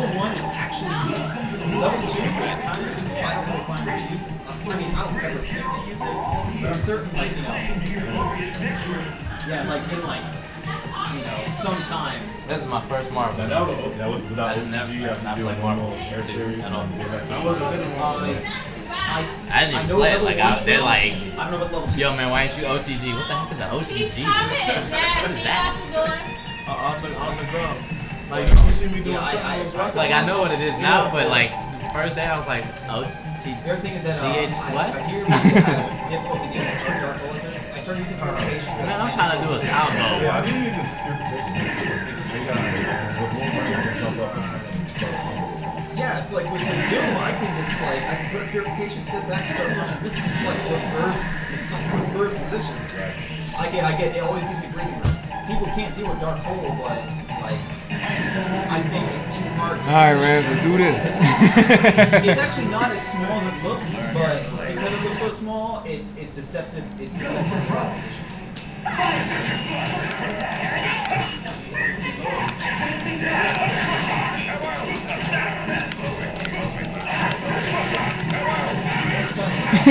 level one is actually useful. Level two is kind of useful. I don't really find much use. I mean, I don't ever think to use it, but I'm certain, like you know, yeah, like in like you know, sometime. This is my first Marvel. That, that was, that was without I didn't OTG, never- I not could do play Marvel air series. at all. I wasn't feeling Uh, one. I, I didn't even know play it. Like, I- one's they're like, I don't know what level two. Yo, man, why ain't you OTG? What the heck is an OTG? He's coming, Dad. What is that? out the door. Uh, on the on the ground. Like you see me doing Yeah, I- something. I- with rock- Like, I know what it is now, but like, the first day I was like, OTG. The other thing is that uh, DH I, what? I hear people have difficulty doing dark holisnness. I started using purification. Man, I'm trying to do a combo. Yeah, I've been using purification. They got with Wolverine, I can jump up and start. Yeah, it's like with the Doom, I can just like I can put a purification, step back, start launching This is like reverse. It's like reverse position. I get, I get. It always gives me breathing room. People can't deal with dark hole, but like I think it's too hard. All right, man, let's do this. It's actually not as small as it looks, but because it looks so small, it's it's deceptive. It's deceptive.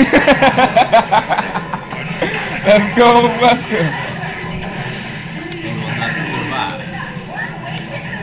Let's go, Wesker.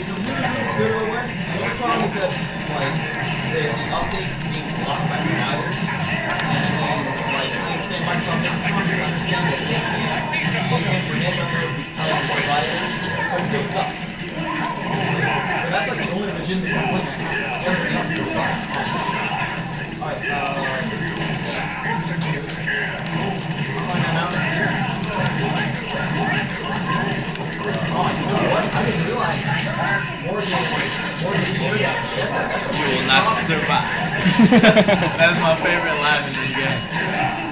It's a really, good OS. The only problem is that, like, the, the updates being blocked by providers. And then, like, I understand Microsoft makes I understand that they can't, can't renege on those because of providers, but it still sucks. But that's, like, the only legitimate not survive. That's my favorite line in this game.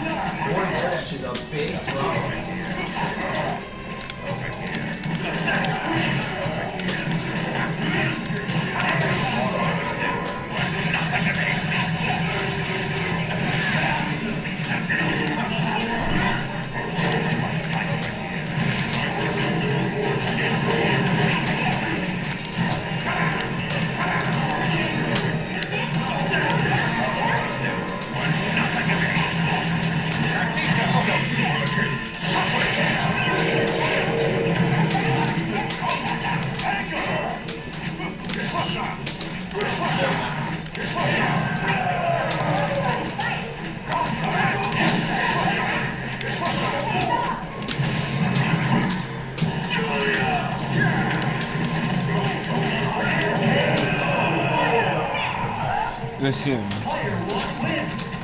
Good shit, man.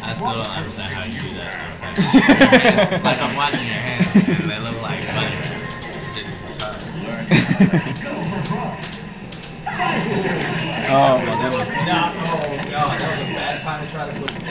I still don't understand how you do that. Like I'm watching your hands, and they look like butter. Shit, Oh my goodness. No, oh god, that was a bad time to try to push me.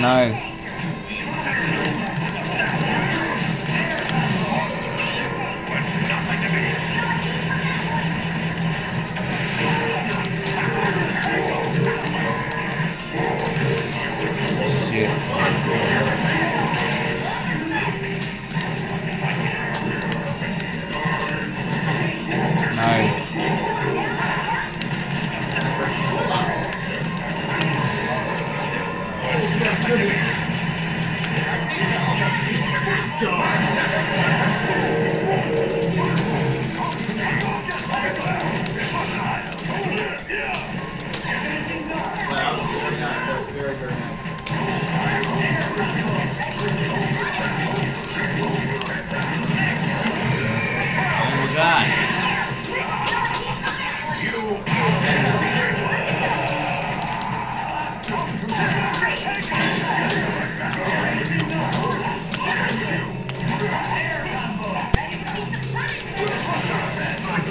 No, I'm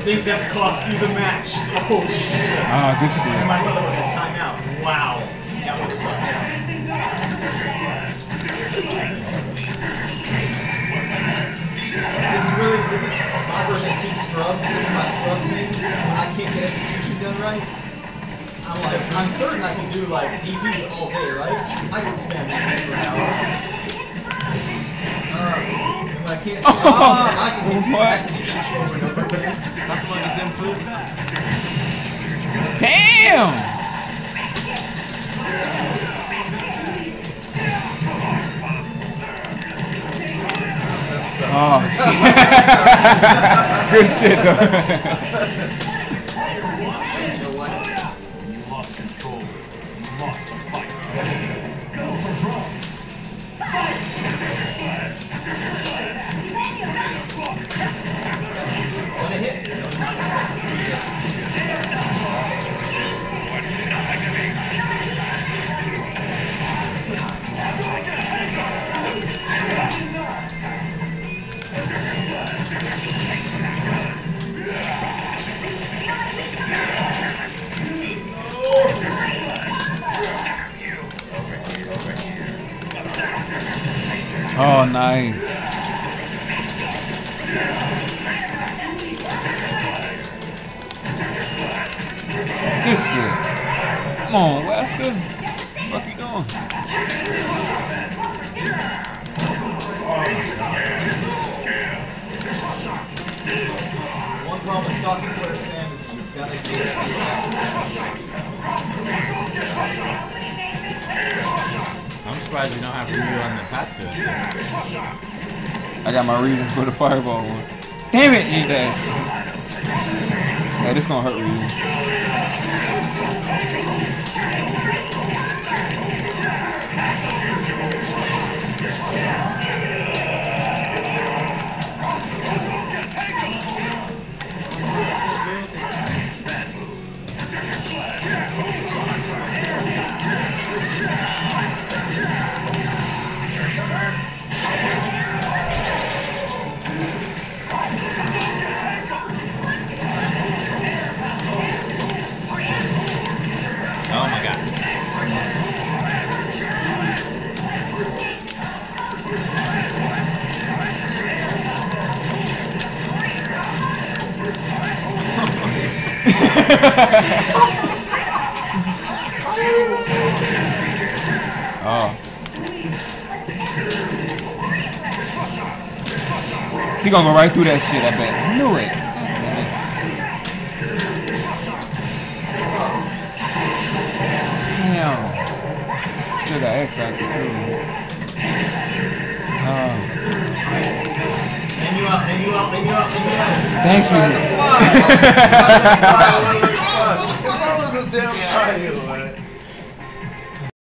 think that cost you the match? Oh shit. Ah, good shit. I thought that was a timeout. Wow. That was something else. This is really, this is my version of Team Scrub. This is my Scrub team. When I can't get execution done right, I'm like, I'm certain I can do like DPs all day, right? I can spam DPs for an hour. Uh, and I can't Oh, I can I what? can hit each over and over again. Damn! Oh, shit. Good shit, though. Nice. Good shit. Come on, Wesker. What you doing? One problem with Stalking Flare spam is you've got to get surprised you don't have Ryu on the. I got my reason for the fireball one. Damn it, ain't that? Yeah, this gonna hurt you. Oh. He gonna go right through that shit, I bet. I knew it. Damn. Still got X Factor too. Oh. Hang you out, hang you out, hang you out, hang you out. Thank Trying to you. fly. Trying to fly away. Fuck. What's wrong with this damn fire, man?